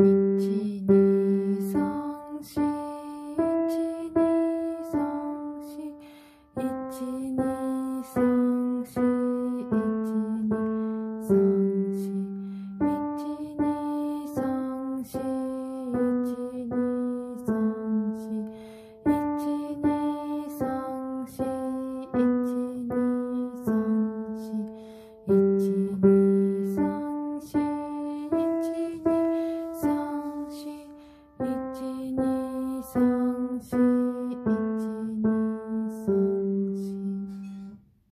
이치니성시 이치니성시 이치니